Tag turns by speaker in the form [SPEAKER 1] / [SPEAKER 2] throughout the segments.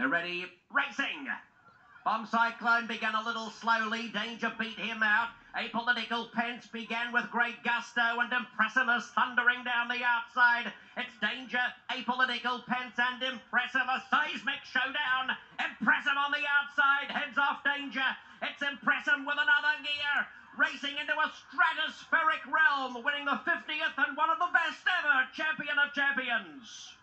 [SPEAKER 1] Ready, racing! Bomb Cyclone began a little slowly. Danger beat him out. Apolitical Jess began with great gusto and Empressum thundering down the outside. It's Danger, Apolitical Jess and Empressum. Seismic showdown. Empressum on the outside. Heads off Danger. It's Empressum with another gear. Racing into a stratospheric realm, winning the 50th and one of the best ever champion of champions.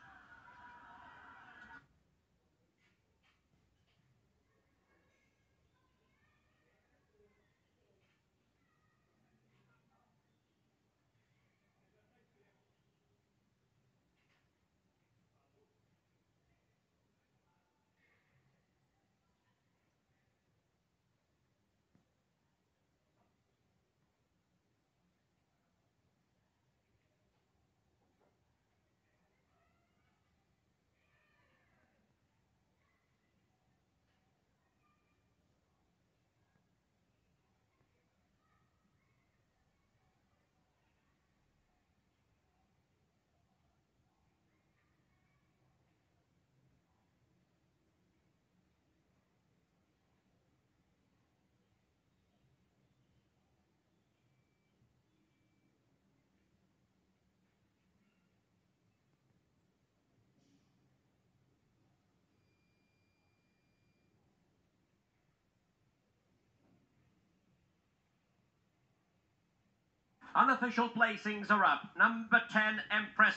[SPEAKER 1] Unofficial placings are up. Number 10, Empress.